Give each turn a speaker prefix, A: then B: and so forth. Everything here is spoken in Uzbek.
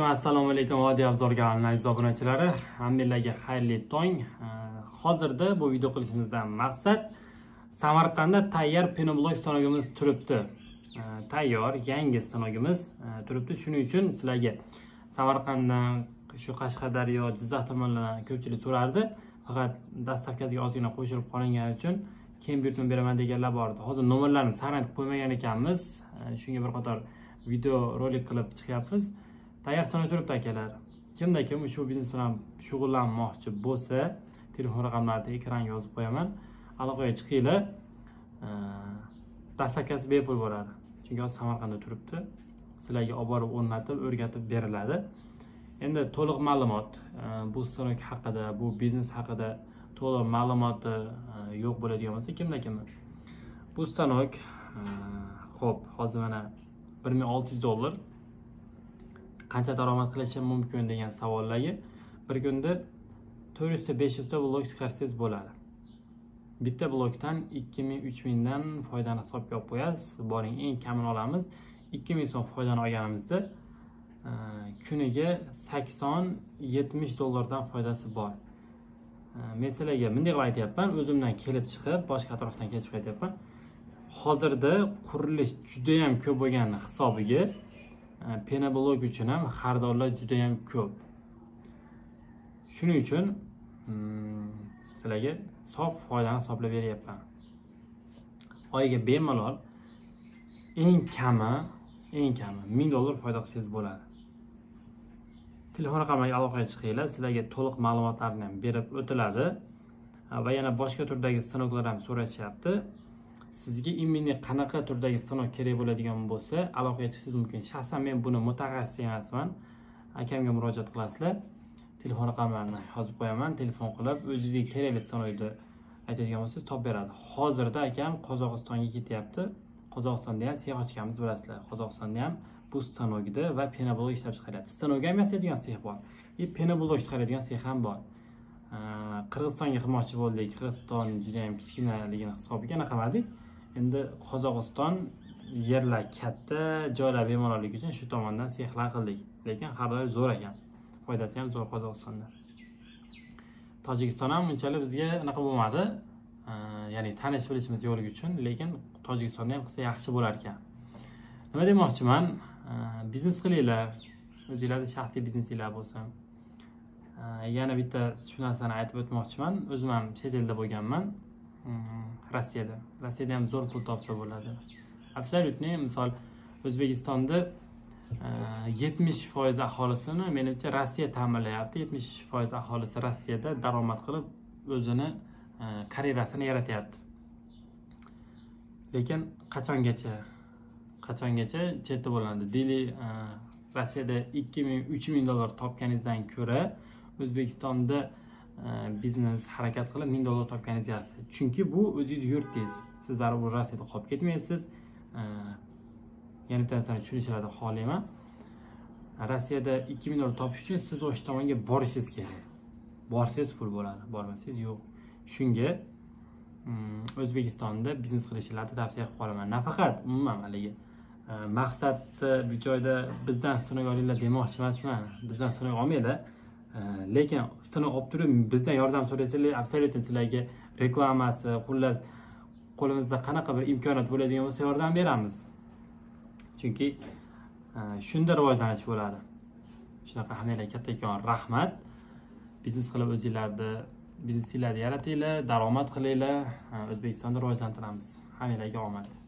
A: assalomu alaykum vodiy abzor kanalini aziz obunachilari. Hammanglarga xayrli tong. Hozirda bu video qilishimizdan maqsad samarqandda tayyor penoblok stanogimiz turibdi. Tayyor yangi stanogimiz e, turibdi. Shuning uchun sizlarga samarqanddan shu qashqadaryo jizzax tomonlardan ko'pchilik so'rardi. Faqat dastavkasiga ozgina qo'shilib qolingani uchun keyin buyurtma beraman deganlar bor edi hozir nomerlarni saqlanib qo'ymagan ekanmiz. Shunga bir qator video rolik qilib chiqyapmiz. Tayyor turibdi akalar. Kimda kim ushbu biznes bilan shug'ullanmoqchi bo'lsa telefon raqamlarini ekranga yozib qo'yaman. Aloqaga chiqinglar. Dastavkasi bepul bo'ladi. Chunki hozir samarqandda turibdi. Sizlarga olib borib o'rnatib o'rgatib beriladi. Endi to'liq ma'lumot e, bu stanok haqida bu biznes haqida to'liq ma'lumoti e, yo'q bo'ladigan bo'lsa kimda kim? Bu stanok e, ho'p hozir mana bir ming olti yuz dollar. Qancha daromad qilishim mumkin degan savollarga bir kunda to'rt yuzta besh yuzta blok chiqarsangiz bo'ladi. Bitta blokdan ikki ming uch mingdan foydani hisobga olib qo'yasiz. Boring eng kamini olamiz. ikki ming so'm foydani olganimizda e, kuniga sakson yetmish dollardan foydasi bor. E, Men sizlarga bunday qilib aytyapman. O'zimdan kelib chiqib boshqa atrofdan kelib chiqib aytyapman. Hozirda qurilish judayam ko'p bo'lgani hisobiga Э, penoblok uchun ham xaridorlar juda yam ko'p. Shuning uchun sizlarga sof foydani hisoblab beryapman oyiga bemalol eng kami eng kami ming dollar foyda qilsangiz bo'ladi. Telefon raqamiga aloqaga chiqinglar sizlarga to'liq ma'lumotlarni ham berib o'tiladi. Va yana boshqa turdagi stanoklar ham so'rashyapti. Sizga именно qanaqa turdagi sinov kerak bo'ladigan bo'lsa aloqaga chiqishingiz mumkin. Shaxsan men buni mutaxassis emasman. Akamga murojaat qilasizlar. Telefon raqamlarini yozib qo'yaman. Telefon qilib o'zingizga kerakli sinovni aytadigan bo'lsangiz topib beradi. Hozirda akam qozog'istonga ketyapti. Qozog'istonda ham sex ochganmiz bilasizlar. Qozog'istonda ham bu stanokni va penoblok ishlab chiqaryapti. Stanok ham yasaydigan sex bor. E, И penoblok chiqaradigan sex ham bor. Qirg'izistonga qilmoqchi bo'ldik. Qirg'iziston judayam kichkinaligini hisobiga anaqa qilmadik endi qozog'iston yerlar katta joylar bemalollik uchun shu tomondan sehlar qildik. Lekin xaridor zo'r ekan. Foydasi ham zo'r qozog'istonda. Tojikiston ham unchalik bizga anaqa bo'lmadi. Ya'ni tanish bilishimiz yo'qligi uchun lekin tojikistonda ham qilsa yaxshi bo'lar ekan. Nima demoqchiman? Biznes qilinglar. O'zinglarni shaxsiy biznesinglar bo'lsin. Э, yana bitta shu narsani aytib o'tmoqchiman. O'zim ham chet elda bo'lganman mm, rossiyada. Rossiyada ham zo'r pul topsa bo'ladi. Абсолютно misol o'zbekistonda e, yetmish foiz aholisini menimcha rossiya ta'minlayapti. Yetmish foiz aholisi rossiyada daromad qilib o'zini e, karyerasini yaratyapti. Lekin qachongacha? Qachongacha? Chetda bo'lanadi deylik e, rossiyada ikki ming uch ming dollar topganingizdan ko'ra o'zbekistonda e, biznes harakat qilib ming dollar topganingiz yaxshi chunki bu o'zingiz yurtingiz siz baribir rossiyada qolib ketmaysiz. E, yana bitta narsani tushunishlarni xohlayman. Rossiyada ikki ming dollar topish uchun siz o'sha tomonga borishingiz kerak. Borsangiz pul bo'ladi bormasangiz yo'q. Shunga mm, o'zbekistonda biznes qilishinglarni tavsiya qilib qolaman. Nafaqat umuman haligi e, maqsadni bu joyda bizdan sinov olinglar demoqchi emasman. Bizdan sinov olmanglar. Э, lekin sinov olib turib bizdan yordam so'rasanglar абсолютно sizlarga reklamasi xullas qo'limizda qanaqa bir imkoniyat bo'ladigan bo'lsa yordam beramiz. Chunki e, shunda rivojlanish bo'ladi. Shunaqa hammanglarga kattakon rahmat. Biznes qilib o'zinglarni biznesinglarni yaratinglar daromad qilinglar. E, O'zbekistonni rivojlantiramiz. Hammanglarga omad.